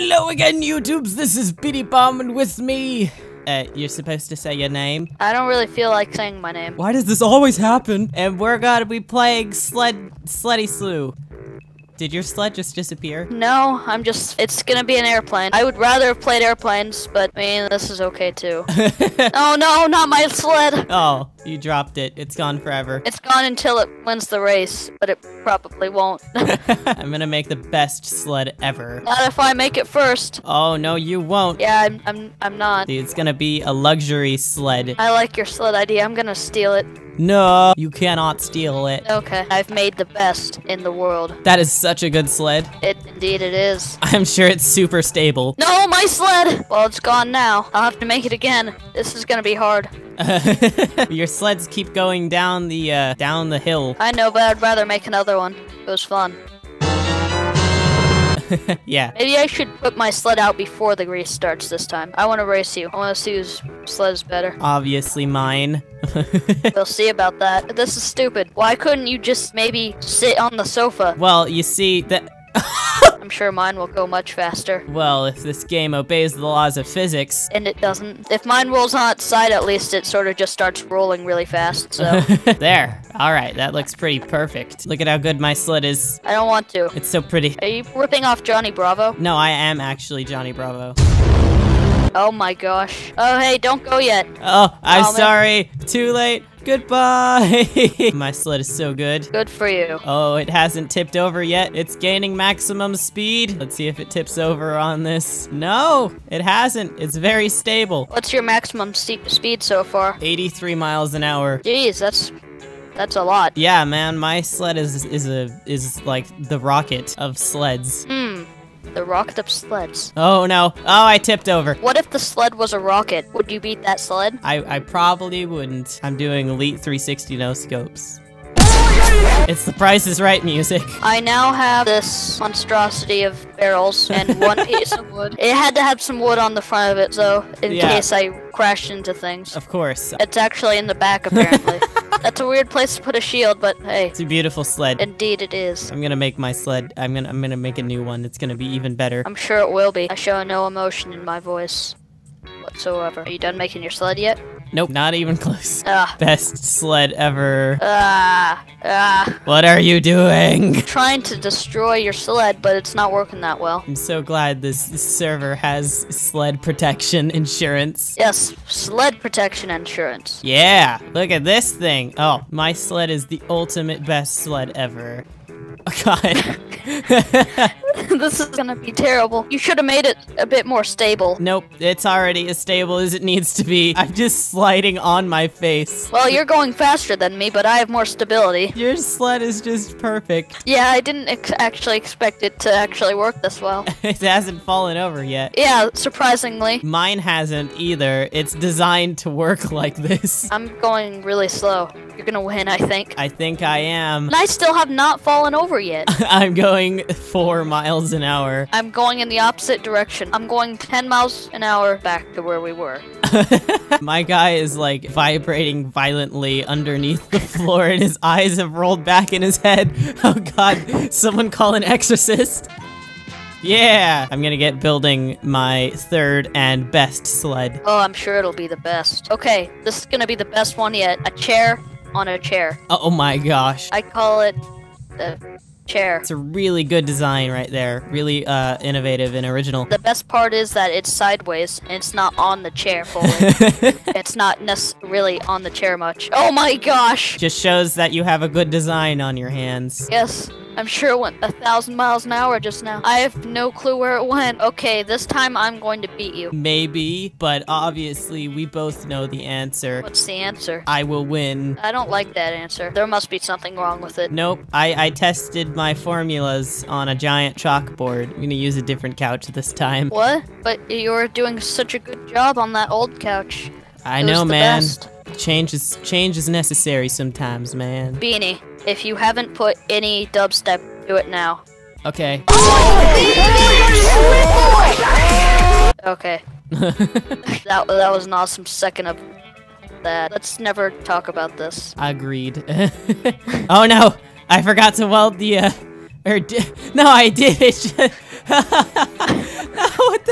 Hello again, YouTubes. This is Beenie Bomb, and with me, uh, you're supposed to say your name. I don't really feel like saying my name. Why does this always happen? And we're gonna be playing Sled Sleddy Slew. Did your sled just disappear? No, I'm just. It's gonna be an airplane. I would rather have played airplanes, but I mean, this is okay too. oh no, not my sled! oh, you dropped it. It's gone forever. It's gone until it wins the race, but it probably won't. I'm gonna make the best sled ever. not if I make it first. Oh no, you won't. Yeah, I'm. I'm. I'm not. It's gonna be a luxury sled. I like your sled idea. I'm gonna steal it. No, you cannot steal it. Okay, I've made the best in the world. That is such a good sled. It indeed it is. I'm sure it's super stable. No, my sled! Well, it's gone now. I'll have to make it again. This is gonna be hard. Your sleds keep going down the uh, down the hill. I know, but I'd rather make another one. It was fun. yeah. Maybe I should put my sled out before the race starts this time. I want to race you. I want to see whose sled is better. Obviously mine. we'll see about that. This is stupid. Why couldn't you just maybe sit on the sofa? well, you see that I'm sure mine will go much faster. well, if this game obeys the laws of physics. And it doesn't. If mine rolls on its side, at least it sort of just starts rolling really fast. So there. All right, that looks pretty perfect. Look at how good my sled is. I don't want to. It's so pretty. Are you ripping off Johnny Bravo? No, I am actually Johnny Bravo. Oh my gosh. Oh hey, don't go yet. Oh, I'm Oh, sorry. Too late. Goodbye. my sled is so good. Good for you. Oh, it hasn't tipped over yet. It's gaining maximum speed. Let's see if it tips over on this. No, it hasn't. It's very stable. What's your maximum speed so far? 83 miles an hour. Jeez, that's that's a lot. Yeah, man, my sled is is a is like the rocket of sleds. Hmm. The rocket of sleds. Oh no. Oh, I tipped over. What if the sled was a rocket? Would you beat that sled? I I probably wouldn't. I'm doing Elite 360 no scopes. It's the Price is Right music. I now have this monstrosity of barrels and one piece of wood. It had to have some wood on the front of it, so in Yeah. case I crashed into things. Of course. It's actually in the back, apparently. That's a weird place to put a shield, but hey, It's a beautiful sled. indeed it is. I'm gonna make my sled. I'm gonna I'm gonna make a new one. It's gonna be even better. I'm sure it will be. I show no emotion in my voice whatsoever. Are you done making your sled yet? Nope, not even close. Ah, Best sled ever. ah, ah. What are you doing? Trying to destroy your sled, but it's not working that well. I'm so glad this server has sled protection insurance. Yes, sled protection insurance. Yeah, look at this thing. Oh, my sled is the ultimate best sled ever. God. this is gonna be terrible. You should have made it a bit more stable. nope, it's already as stable as it needs to be. I'm just sliding on my face. Well, you're going faster than me, but I have more stability. Your sled is just perfect. Yeah, I didn't ex- actually expect it to actually work this well. It hasn't fallen over yet. Yeah, surprisingly. Mine hasn't either. It's designed to work like this. I'm going really slow. You're gonna win, I think. I think I am. And I still have not fallen over yet. I'm going four miles an hour. I'm going in the opposite direction. I'm going 10 miles an hour back to where we were. My guy is like vibrating violently underneath the floor and his eyes have rolled back in his head. Oh god, someone call an exorcist. Yeah, I'm gonna get building my third and best sled. Oh, I'm sure it'll be the best. Okay, this is gonna be the best one yet. A chair on a chair. Oh my gosh. I call it the chair. It's a really good design right there. Really uh, innovative and original. The best part is that it's sideways and it's not on the chair fully. it's not really on the chair much. Oh my gosh! Just shows that you have a good design on your hands. Yes, I'm sure it went a thousand miles an hour just now. I have no clue where it went. Okay, this time I'm going to beat you. Maybe, but obviously we both know the answer. What's the answer? I will win. I don't like that answer. There must be something wrong with it. Nope, I, I tested my formulas on a giant chalkboard. I'm gonna use a different couch this time. What? But you're doing such a good job on that old couch. I It know, man. best. Change is change is necessary sometimes, man. Beenie, if you haven't put any dubstep, do it now. Okay. Okay. that that was an awesome second of that. Let's never talk about this. Agreed. oh no, I forgot to weld the uh, or di- no, I did. It just-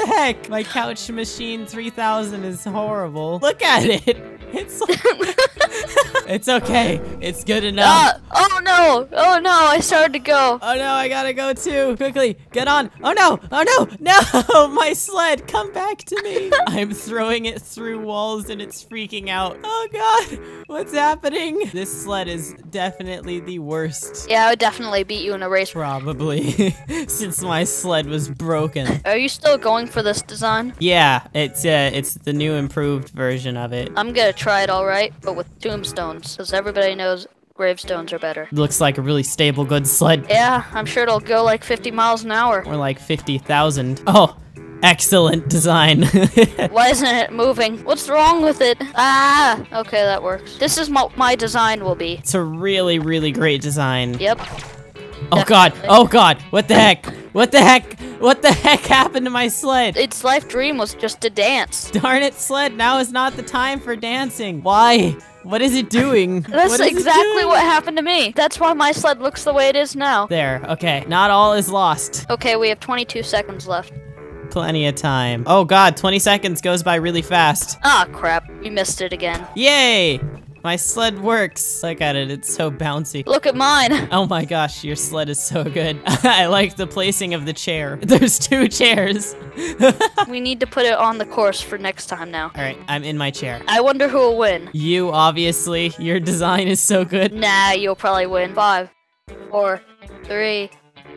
heck? My couch machine 3000 is horrible. Look at it. It's like It's okay. It's good enough. Ah, oh no! Oh no! I started to go. Oh no, I gotta go too. Quickly, get on. Oh no, oh no, no, my sled, come back to me. I'm throwing it through walls and it's freaking out. Oh god, what's happening? This sled is definitely the worst. Yeah, I would definitely beat you in a race. Probably, since my sled was broken. Are you still going for this design? Yeah, it's uh, it's the new improved version of it. I'm gonna try it alright, but with tombstones, because everybody knows gravestones are better. Looks like a really stable, good sled. Yeah, I'm sure it'll go like 50 miles an hour. Or like 50,000. Oh, excellent design. Why isn't it moving? What's wrong with it? Ah, okay, that works. This is what my design will be. it's a really, really great design. Yep. Oh god, oh god, what the heck? What the heck? What the heck happened to my sled? Its life dream was just to dance. Darn it, sled, now is not the time for dancing. Why? What is it doing? That's What exactly doing? what happened to me. That's why my sled looks the way it is now. There, okay, not all is lost. Okay, we have 22 seconds left. Plenty of time. Oh god, 20 seconds goes by really fast. Ah, crap. We missed it again. Yay! My sled works. Look at it, it's so bouncy. Look at mine. Oh my gosh, your sled is so good. I like the placing of the chair. There's two chairs. we need to put it on the course for next time now. Alright, I'm in my chair. I wonder who will win. You, obviously. Your design is so good. Nah, you'll probably win. Five, four, three.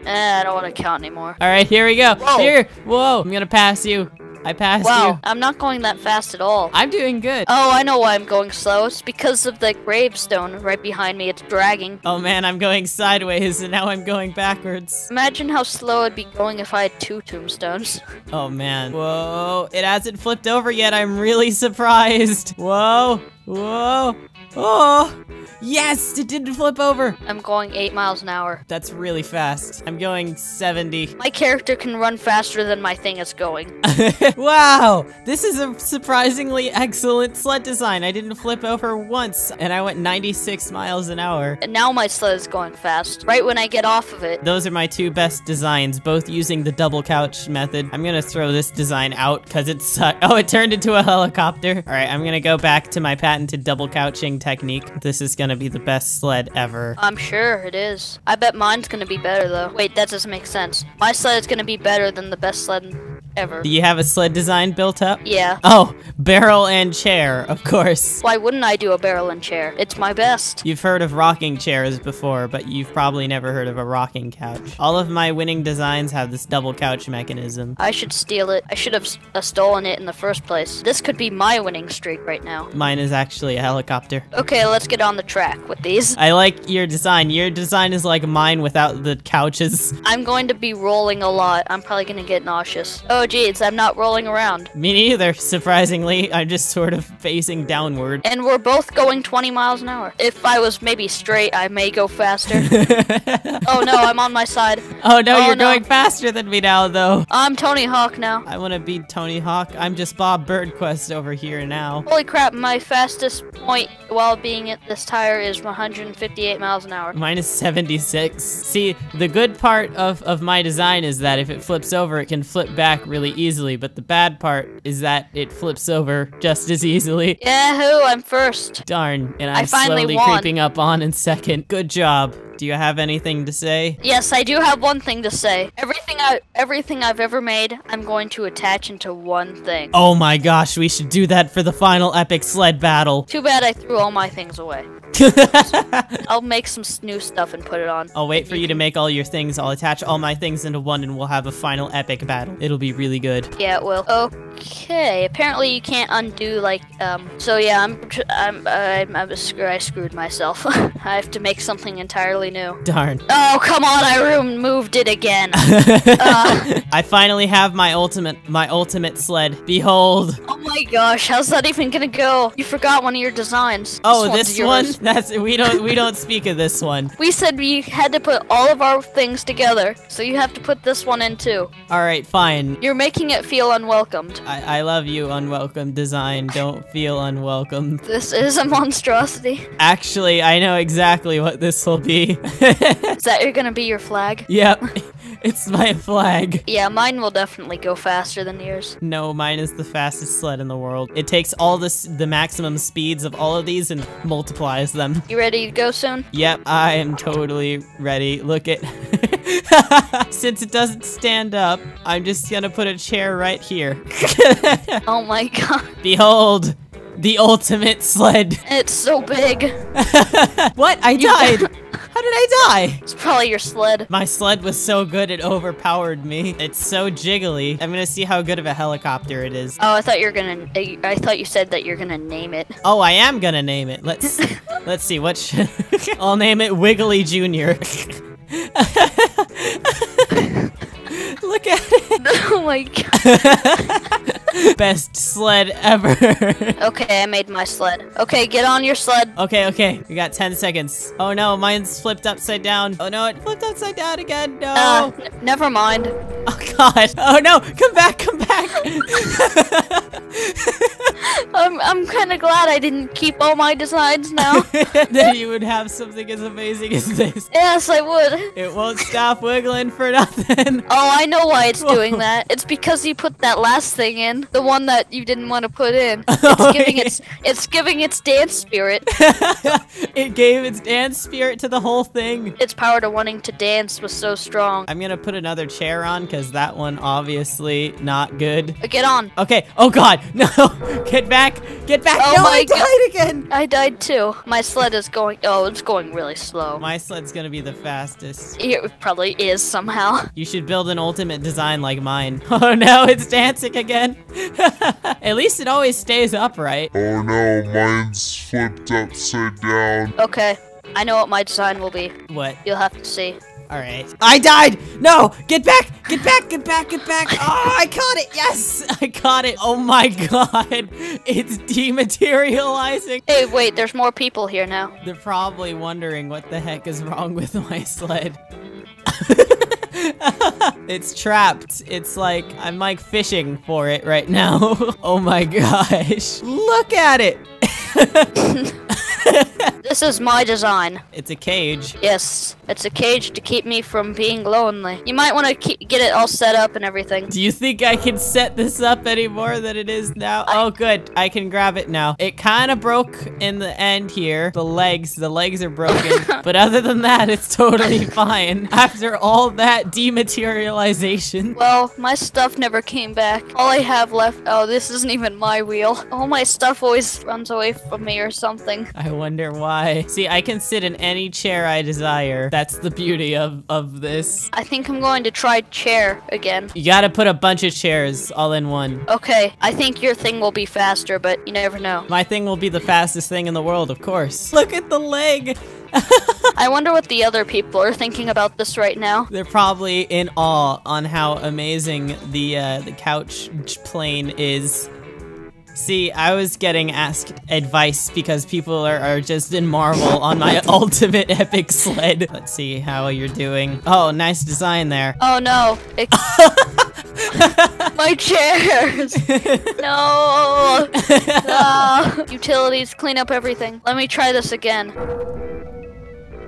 Eh, I don't want to count anymore. Alright, here we go. Whoa. Here! Whoa! I'm gonna pass you. I passed Wow, you. I'm not going that fast at all. I'm doing good. Oh, I know why I'm going slow. It's because of the gravestone right behind me. It's dragging. Oh man, I'm going sideways and now I'm going backwards. Imagine how slow I'd be going if I had two tombstones. Oh man. Whoa. It hasn't flipped over yet. I'm really surprised. Whoa. Whoa. Oh. Yes, it didn't flip over. I'm going 8 miles an hour. That's really fast. I'm going 70. My character can run faster than my thing is going. wow, this is a surprisingly excellent sled design. I didn't flip over once, and I went 96 miles an hour. And now my sled is going fast. Right when I get off of it. Those are my two best designs, both using the double couch method. I'm gonna throw this design out because it sucked. Oh, it turned into a helicopter. All right, I'm gonna go back to my patented double couching technique. This is gonna be the best sled ever. I'm sure it is. I bet mine's gonna be better though. Wait, that doesn't make sense. My sled is gonna be better than the best sled ever. Do you have a sled design built up? Yeah. Oh, barrel and chair, of course. Why wouldn't I do a barrel and chair? It's my best. You've heard of rocking chairs before, but you've probably never heard of a rocking couch. All of my winning designs have this double couch mechanism. I should steal it. I should have uh, stolen it in the first place. This could be my winning streak right now. Mine is actually a helicopter. Okay, let's get on the track with these. I like your design. Your design is like mine without the couches. I'm going to be rolling a lot. I'm probably gonna get nauseous. Oh geez, I'm not rolling around. Me neither, surprisingly. I'm just sort of facing downward. And we're both going 20 miles an hour. If I was maybe straight, I may go faster. oh no, I'm on my side. oh no, Oh, you're no. going faster than me now, though. I'm Tony Hawk now. I want to be Tony Hawk. I'm just Bob Birdquest over here now. Holy crap, my fastest point while being at this tire is 158 miles an hour. Mine is 76. See, the good part of, of my design is that if it flips over, it can flip back really easily, but the bad part is that it flips over just as easily. Yahoo, I'm first. Darn, and I I'm finally slowly won. creeping up on in second. Good job. Do you have anything to say? Yes, I do have one thing to say. Everything I everything I've ever made, I'm going to attach into one thing. Oh my gosh, we should do that for the final epic sled battle. Too bad I threw all my things away. I'll make some new stuff and put it on. I'll wait for you to make all your things. I'll attach all my things into one and we'll have a final epic battle. It'll be really good. Yeah, it will. Okay. Apparently, you can't undo like um. So yeah, I'm tr- I'm I'm, I'm screw I screwed myself. I have to make something entirely new. Darn. Oh come on! I removed it again. uh, I finally have my ultimate my ultimate sled. Behold. oh my gosh, how's that even gonna go? You forgot one of your designs. Oh, this yours. one? That's we don't we don't speak of this one. We said we had to put all of our things together, so you have to put this one in too. All right, fine. You're making it feel unwelcomed. I, I love you, unwelcome design. Don't feel unwelcome. This is a monstrosity. Actually, I know exactly what this will be. Is that you're gonna be your flag? yep. It's my flag. Yeah, mine will definitely go faster than yours. No, mine is the fastest sled in the world. It takes all this the maximum speeds of all of these and multiplies them. You ready to go soon? Yep, I am totally ready. Look at Since it doesn't stand up, I'm just gonna put a chair right here. Oh my god. Behold, the ultimate sled. It's so big. what? I died. How did I die? It's probably your sled. My sled was so good it overpowered me. It's so jiggly. I'm gonna see how good of a helicopter it is. Oh, I thought you were gonna. I thought you said that you're gonna name it. Oh, I am gonna name it. Let's let's see what should I'll name it Wiggly Junior. Look at it. oh my god. Best sled ever. Okay, I made my sled. Okay, get on your sled. okay, okay. We got 10 seconds. Oh no, mine's flipped upside down. Oh no, it flipped upside down again. No. Uh, never mind. oh god. Oh no, come back, come back. I'm I'm kind of glad I didn't keep all my designs now. then you would have something as amazing as this. yes, I would. It won't stop wiggling for nothing. Oh, I know why it's doing that. It's because you put that last thing in, the one that you didn't want to put in. It's Oh, giving yeah. its it's giving its dance spirit, it gave its dance spirit to the whole thing. its power to wanting to dance was so strong. I'm gonna put another chair on because that one obviously not good. Get on. Okay. Oh god, no! Get back! Get back! Oh no, my I God. died again. I died too. My sled is going. Oh, it's going really slow. My sled's gonna be the fastest. It probably is somehow. You should build an ultimate design like mine. Oh no, it's dancing again. At least it always stays upright. Oh no, mine's flipped upside down. Okay, I know what my design will be. What? You'll have to see. All right. I died. No, get back! Get back! Get back! Get back! Oh, I caught it. Yes, I caught it. Oh my god, it's dematerializing. Hey, wait, there's more people here now. They're probably wondering what the heck is wrong with my sled. it's trapped. It's like I'm like fishing for it right now. oh my gosh. Look at it. This is my design. It's a cage. Yes, it's a cage to keep me from being lonely. You might want to get it all set up and everything. Do you think I can set this up any more than it is now? Oh, good. I can grab it now. It kind of broke in the end here. The legs, the legs are broken. but other than that, it's totally fine. After all that dematerialization. Well, my stuff never came back. All I have left. Oh, this isn't even my wheel. All my stuff always runs away from me or something. I wonder why. See, I can sit in any chair I desire. That's the beauty of, of this. I think I'm going to try chair again. You gotta put a bunch of chairs all in one. Okay, I think your thing will be faster, but you never know. My thing will be the fastest thing in the world, of course. Look at the leg! I wonder what the other people are thinking about this right now. They're probably in awe on how amazing the uh, the couch plane is. See, I was getting asked advice because people are, are just in marvel on my ultimate epic sled. Let's see how you're doing. Oh, nice design there. Oh no! It- my chairs! No! Ah, utilities, clean up everything. Let me try this again.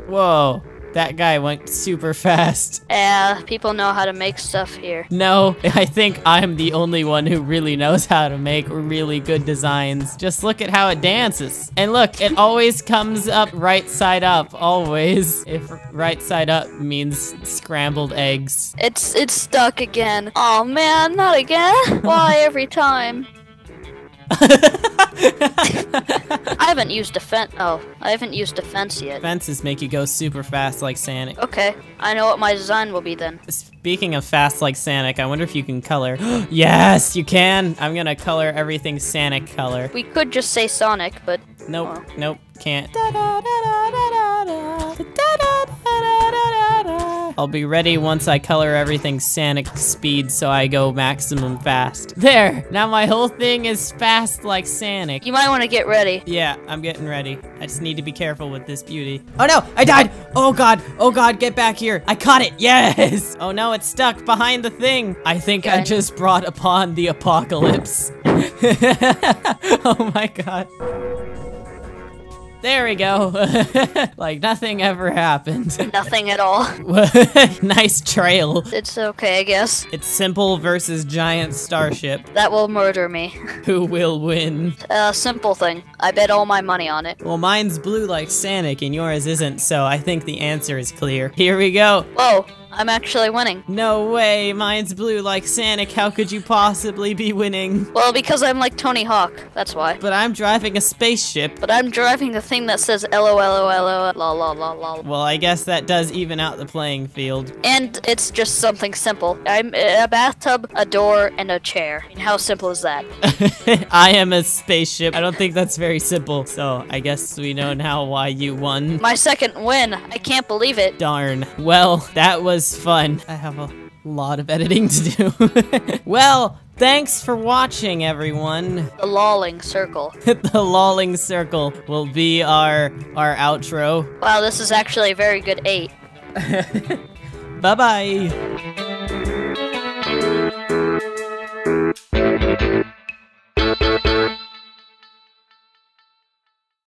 Whoa, that guy went super fast. Yeah, people know how to make stuff here. No, I think I'm the only one who really knows how to make really good designs. Just look at how it dances. And look, it always comes up right side up, always. If right side up means scrambled eggs. It's it's stuck again. Oh man, not again. Why every time? I haven't used defense. Oh, I haven't used defense yet. Fences make you go super fast like Sonic. Okay, I know what my design will be then. Speaking of fast like Sonic, I wonder if you can color. yes, you can. I'm gonna color everything Sonic color. We could just say Sonic, but Nope, oh. nope, can't. I'll be ready once I color everything Sonic speed so I go maximum fast. There! Now my whole thing is fast like Sonic. you might want to get ready. Yeah, I'm getting ready. I just need to be careful with this beauty. Oh no, I died! Oh god, oh god, get back here. I caught it, yes! Oh no, it's stuck behind the thing. I think I just brought upon the apocalypse. oh my god. There we go. like nothing ever happened. Nothing at all. nice trail. It's okay, I guess. It's simple versus giant starship. That will murder me. Who will win? A simple thing. I bet all my money on it. Well, mine's blue like Sonic and yours isn't, so I think the answer is clear. Here we go. Whoa, I'm actually winning. No way, mine's blue like Sonic. How could you possibly be winning? Well, because I'm like Tony Hawk. That's why. But I'm driving a spaceship. But I'm driving the thing that says LOLOLO la la la la. Well, I guess that does even out the playing field. And it's just something simple. I'm a bathtub, a door, and a chair. And how simple is that? I am a spaceship. I don't think that's very simple. So I guess we know now why you won. My second win. I can't believe it. Darn. Well, that was fun. I have a lot of editing to do. well, thanks for watching, everyone. The lolling circle. the lolling circle will be our our outro. Wow, this is actually a very good eight. bye bye.